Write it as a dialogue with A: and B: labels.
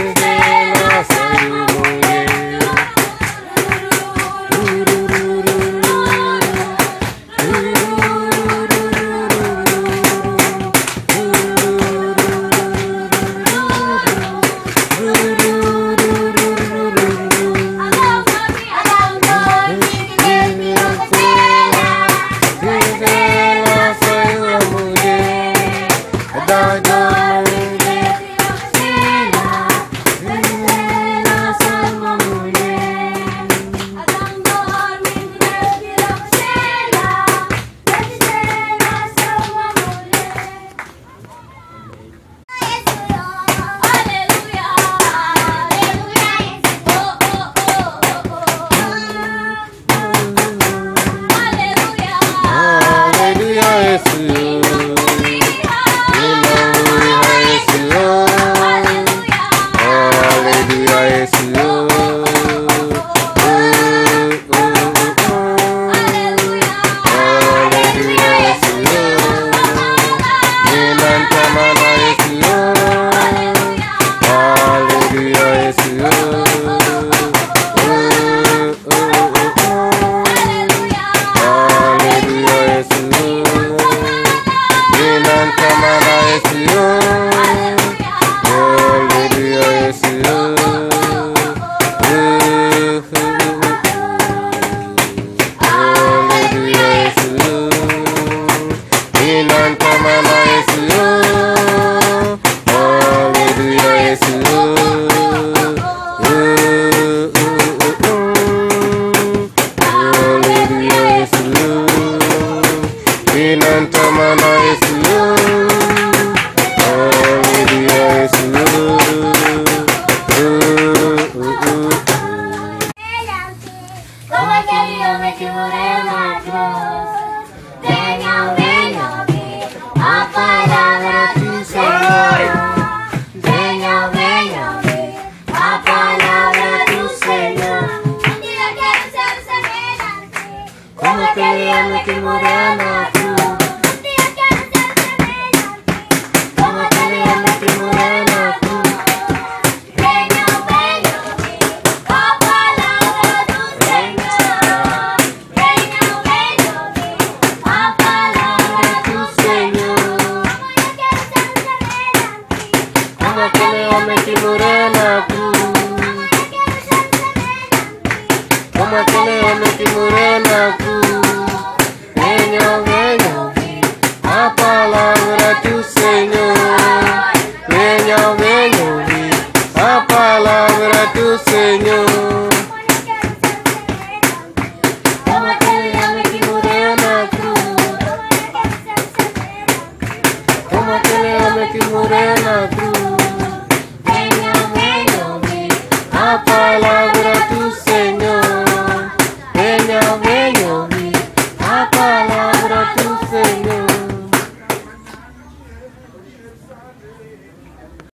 A: Sem vê, sem vê, sem. morena cruz. Venham, ouvir a palavra do Senhor. Venham, ouvir a palavra do Senhor. Um dia quero ser semelhante, como aquele ano que morena palabra tu Señor.